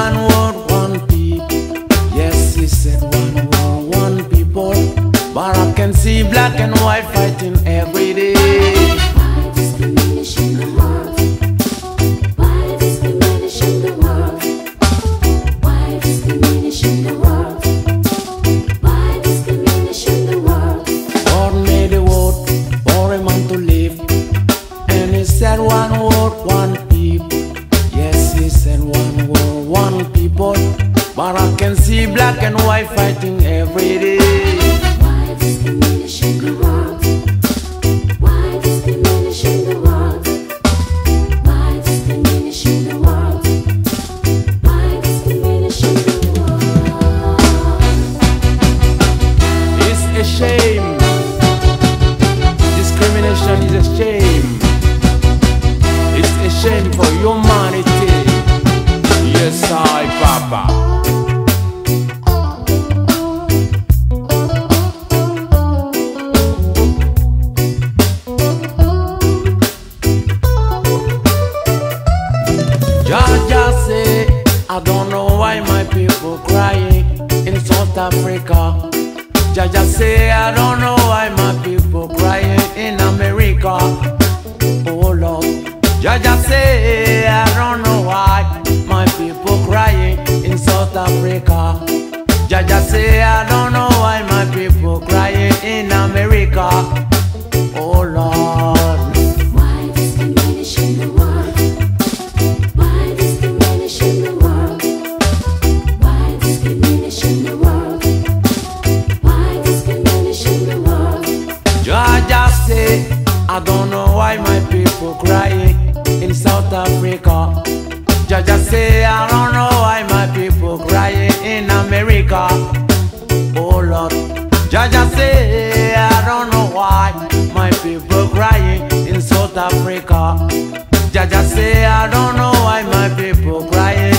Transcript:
one word one people. But I can see black and white fighting every day. Why discrimination the world? Why discrimination the world? Why discrimination the world? Why discrimination the world? It's a shame. Discrimination is a shame. It's a shame for humanity. I don't know why my people crying in South Africa. Jah Jah say, I don't know why my people crying in America. Oh Lord. Jah Jah say, I don't know why my people crying in South Africa. Jah Jah say, I don't know why my people crying in America. I don't know why my people crying in South Africa. Jah Jah say, I don't know why my people crying in America. Oh Lord. Jah Jah say, I don't know why my people crying in South Africa. Jah Jah say, I don't know why my people crying